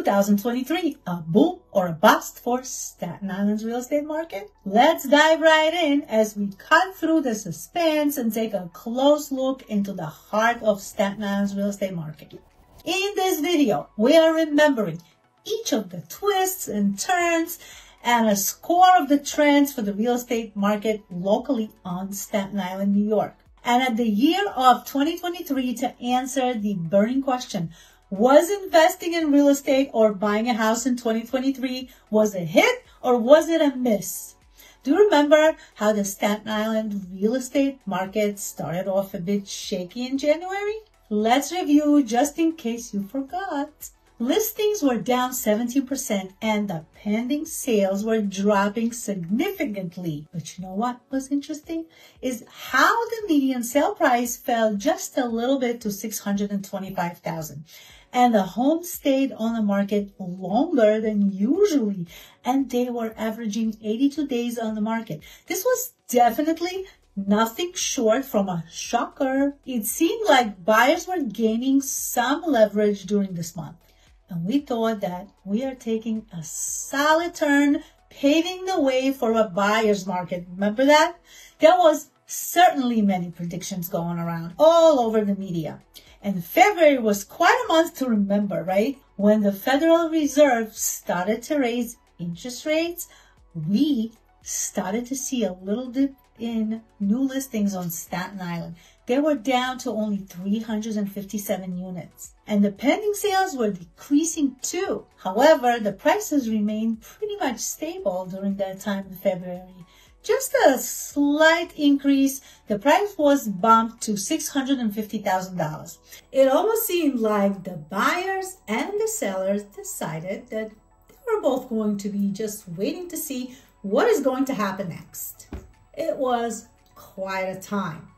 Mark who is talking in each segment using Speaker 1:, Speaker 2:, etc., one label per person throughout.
Speaker 1: 2023, a boom or a bust for Staten Island's real estate market? Let's dive right in as we cut through the suspense and take a close look into the heart of Staten Island's real estate market. In this video, we are remembering each of the twists and turns and a score of the trends for the real estate market locally on Staten Island, New York. And at the year of 2023 to answer the burning question, was investing in real estate or buying a house in 2023 was a hit or was it a miss? Do you remember how the Staten Island real estate market started off a bit shaky in January? Let's review just in case you forgot. Listings were down 17% and the pending sales were dropping significantly. But you know what was interesting? Is how the median sale price fell just a little bit to 625,000 and the homes stayed on the market longer than usually and they were averaging 82 days on the market. This was definitely nothing short from a shocker. It seemed like buyers were gaining some leverage during this month. And we thought that we are taking a solid turn, paving the way for a buyer's market. Remember that? There was certainly many predictions going around all over the media. And February was quite a month to remember, right? When the Federal Reserve started to raise interest rates, we started to see a little dip in new listings on Staten Island. They were down to only 357 units. And the pending sales were decreasing too. However, the prices remained pretty much stable during that time in February just a slight increase. The price was bumped to $650,000. It almost seemed like the buyers and the sellers decided that they were both going to be just waiting to see what is going to happen next. It was quite a time.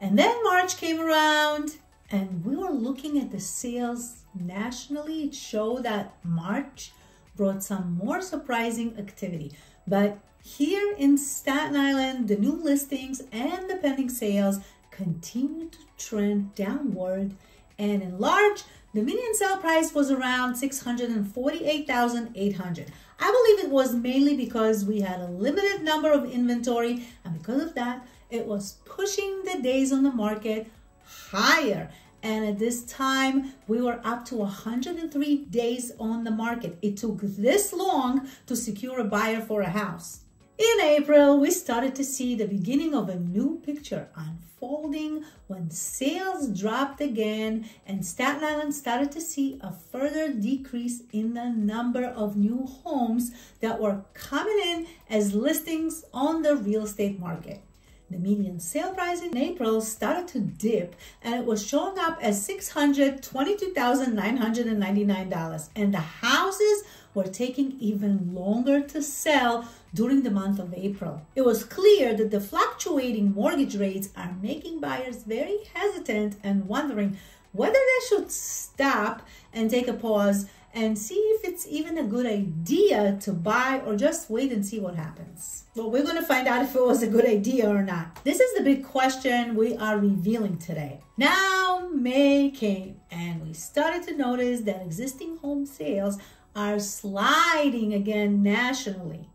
Speaker 1: And then March came around and we were looking at the sales nationally. It showed that March brought some more surprising activity. But here in Staten Island, the new listings and the pending sales continue to trend downward. And in large, the median sale price was around 648,800. I believe it was mainly because we had a limited number of inventory and because of that, it was pushing the days on the market higher. And at this time, we were up to 103 days on the market. It took this long to secure a buyer for a house. In April, we started to see the beginning of a new picture unfolding when sales dropped again and Staten Island started to see a further decrease in the number of new homes that were coming in as listings on the real estate market. The median sale price in April started to dip and it was showing up as $622,999 and the houses were taking even longer to sell during the month of April. It was clear that the fluctuating mortgage rates are making buyers very hesitant and wondering whether they should stop and take a pause and see if it's even a good idea to buy or just wait and see what happens. Well, we're going to find out if it was a good idea or not. This is the big question we are revealing today. Now, May came and we started to notice that existing home sales are sliding again nationally.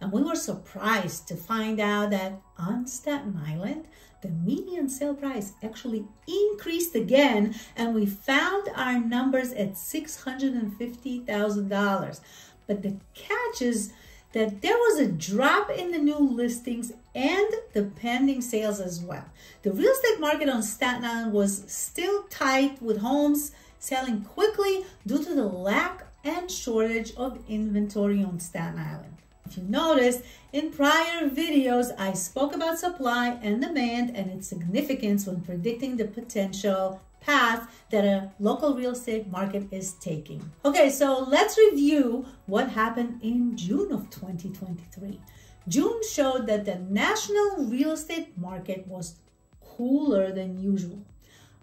Speaker 1: And we were surprised to find out that on Staten Island, the median sale price actually increased again and we found our numbers at $650,000. But the catch is that there was a drop in the new listings and the pending sales as well. The real estate market on Staten Island was still tight with homes selling quickly due to the lack and shortage of inventory on Staten Island. If you notice, in prior videos, I spoke about supply and demand and its significance when predicting the potential path that a local real estate market is taking. Okay, so let's review what happened in June of 2023. June showed that the national real estate market was cooler than usual.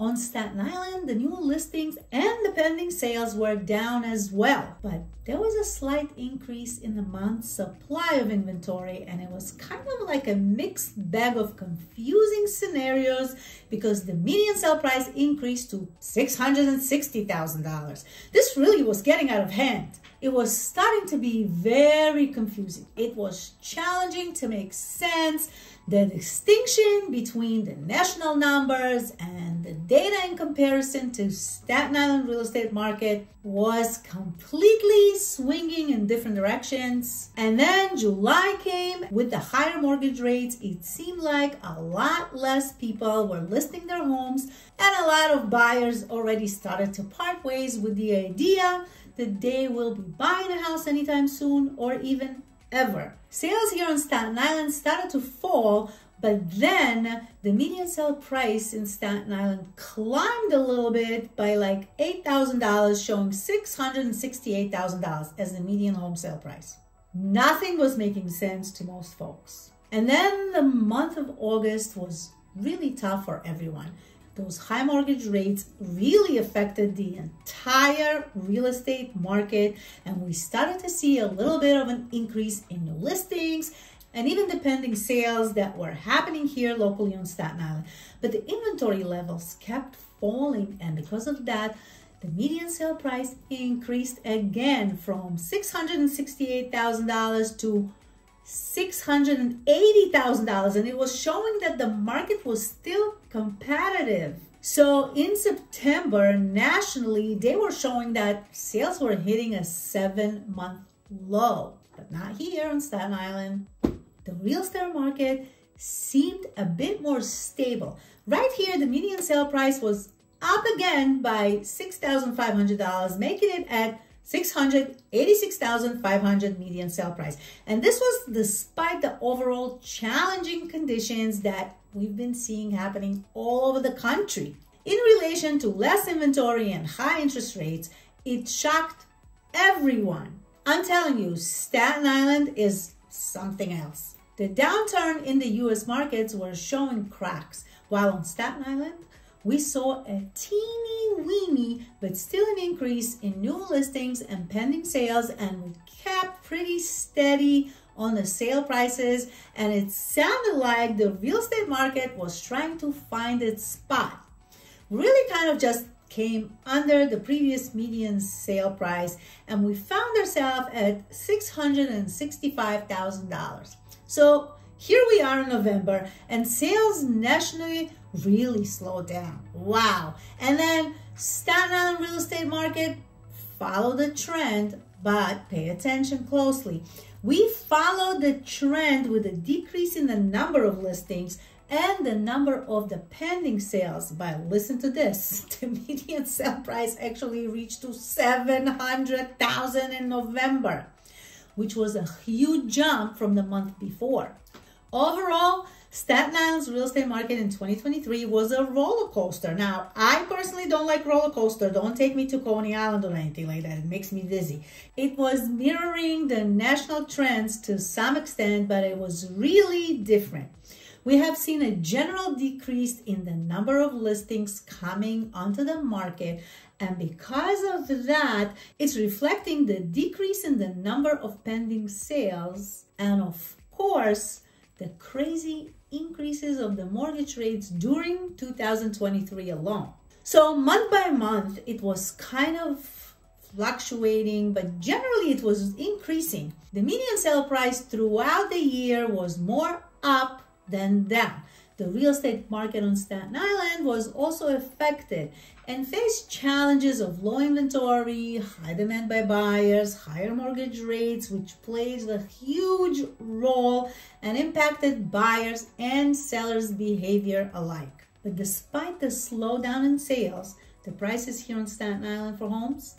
Speaker 1: On Staten Island, the new listings and the pending sales were down as well, but there was a slight increase in the month's supply of inventory, and it was kind of like a mixed bag of confusing scenarios because the median sale price increased to $660,000. This really was getting out of hand. It was starting to be very confusing. It was challenging to make sense the distinction between the national numbers and the data in comparison to Staten Island real estate market was completely swinging in different directions. And then July came with the higher mortgage rates. It seemed like a lot less people were listing their homes and a lot of buyers already started to part ways with the idea that they will be buying a house anytime soon or even ever. Sales here on Staten Island started to fall, but then the median sale price in Staten Island climbed a little bit by like $8,000, showing $668,000 as the median home sale price. Nothing was making sense to most folks. And then the month of August was really tough for everyone those high mortgage rates really affected the entire real estate market and we started to see a little bit of an increase in new listings and even the pending sales that were happening here locally on Staten Island. But the inventory levels kept falling and because of that, the median sale price increased again from $668,000 to $680,000 and it was showing that the market was still competitive. So in September, nationally, they were showing that sales were hitting a seven month low, but not here on Staten Island. The real estate market seemed a bit more stable. Right here, the median sale price was up again by $6,500, making it at 686,500 median sale price. And this was despite the overall challenging conditions that we've been seeing happening all over the country. In relation to less inventory and high interest rates, it shocked everyone. I'm telling you, Staten Island is something else. The downturn in the US markets were showing cracks, while on Staten Island, we saw a teeny weeny, but still an increase in new listings and pending sales, and we kept pretty steady on the sale prices. And it sounded like the real estate market was trying to find its spot. Really kind of just came under the previous median sale price and we found ourselves at $665,000. So here we are in November and sales nationally really slowed down. Wow. And then Staten Island real estate market follow the trend, but pay attention closely. We followed the trend with a decrease in the number of listings and the number of the pending sales. But listen to this, the median sale price actually reached to 700,000 in November, which was a huge jump from the month before. Overall, Staten Island's real estate market in 2023 was a roller coaster. Now, I personally don't like roller coaster. Don't take me to Coney Island or anything like that. It makes me dizzy. It was mirroring the national trends to some extent, but it was really different. We have seen a general decrease in the number of listings coming onto the market and because of that, it's reflecting the decrease in the number of pending sales and of course, the crazy increases of the mortgage rates during 2023 alone. So month by month, it was kind of fluctuating, but generally it was increasing. The median sale price throughout the year was more up than down. The real estate market on Staten Island was also affected and faced challenges of low inventory, high demand by buyers, higher mortgage rates, which plays a huge role and impacted buyers and sellers' behavior alike. But despite the slowdown in sales, the prices here on Staten Island for homes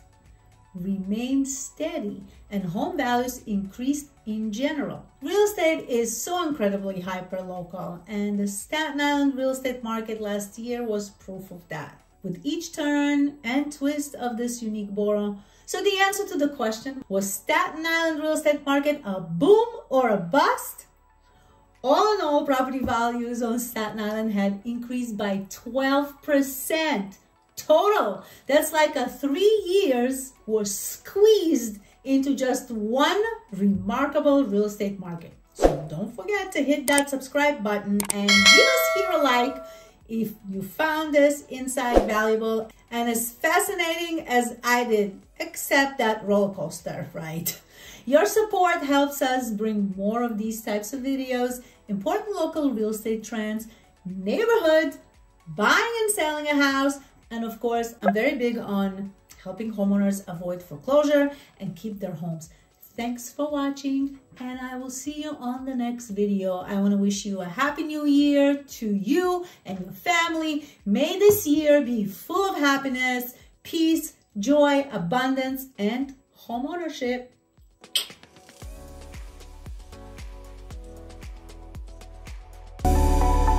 Speaker 1: remained steady and home values increased in general. Real estate is so incredibly hyper-local and the Staten Island real estate market last year was proof of that. With each turn and twist of this unique borough, so the answer to the question, was Staten Island real estate market a boom or a bust? All in all, property values on Staten Island had increased by 12% total. That's like a three years were squeezed into just one remarkable real estate market. So don't forget to hit that subscribe button and give us here a like if you found this insight valuable and as fascinating as I did, except that roller coaster, right? Your support helps us bring more of these types of videos, important local real estate trends, neighborhoods, buying and selling a house, and of course, I'm very big on helping homeowners avoid foreclosure and keep their homes. Thanks for watching and I will see you on the next video. I want to wish you a happy new year to you and your family. May this year be full of happiness, peace, joy, abundance, and home ownership.